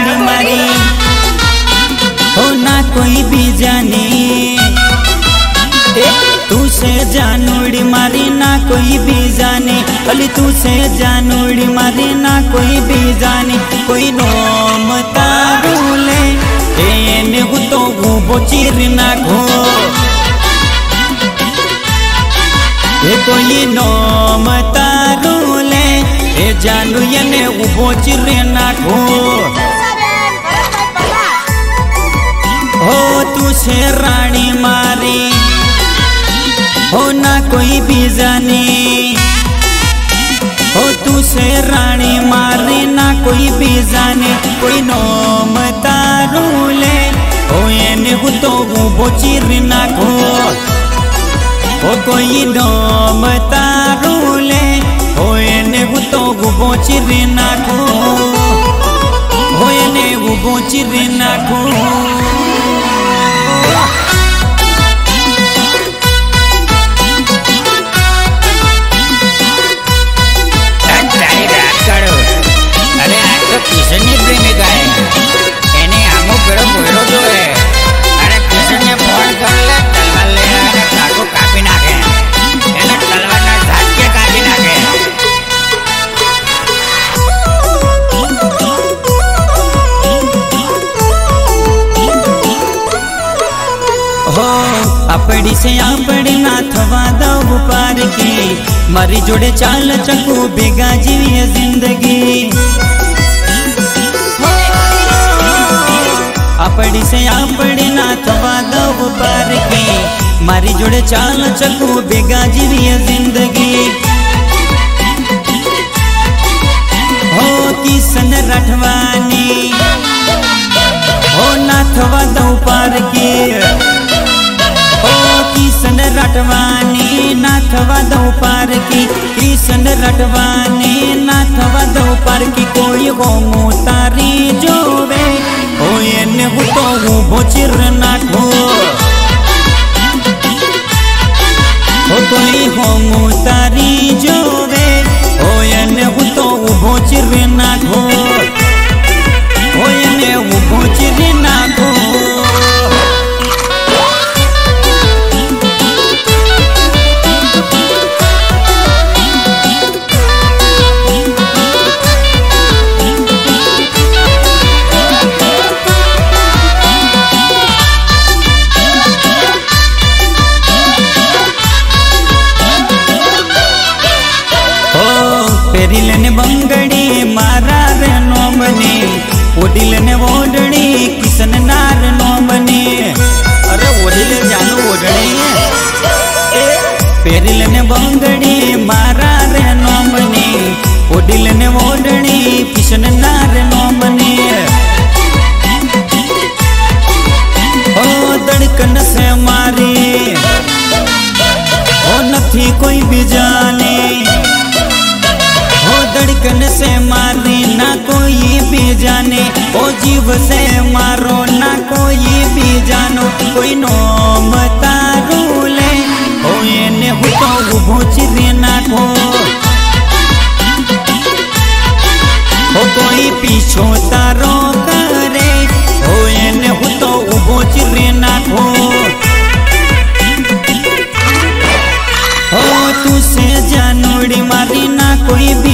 बाड़ी मारी। हो ना कोई भी जाने। तू से जानोड़ी मारी ना कोई भी जाने। अली तू से जानोड़ी मारी ना कोई भी जाने। कोई नोम तारूले एने हु तो घूबो चिर ना घो ए कोई नोम तारूले ए जानू यने उबो चिर ना घो पूछे रानी मारी। हो ना कोई भी जाने। हो तू से रानी मारी, ना कोई भी जानी। कोई नोम तारू ले। हो एने हु तो वो बोचिर ना को। हो कोई नोम तारू ले। हो एने तो वो बोचिर ना को। हो एने वो बोचिर ना को। हो अपड़ी से अपड़ी नाथवा दब पार की मरी जोड़े चाल चकू बिगा जीविए ज़िंदगी। अपड़ी से अपड़ी नाथवा दब पार की मरी जोड़े चाल चकू बिगा जीविए ज़िंदगी। हो किसन रठवानी। हो नाथवा दौ पार की रटवानी नाथवा दो पार की कृष्ण रटवानी नाथवा दो पार की कोई हो तारी जोवे ओ हो हु तो हु बोचिर नाठो ओ कोई हो मोतारी जोवे। ओडिल ने बंगड़ी मारा रे नोमने ओडिल ने ओडणी ना रे ओ धड़कन से मारी ओ नथी कोई भी जाने ओ धड़कन से मारी ना कोई भी जाने ओ जीव से मारो ना कोई भी जानो कोई नोम तारू कोई भी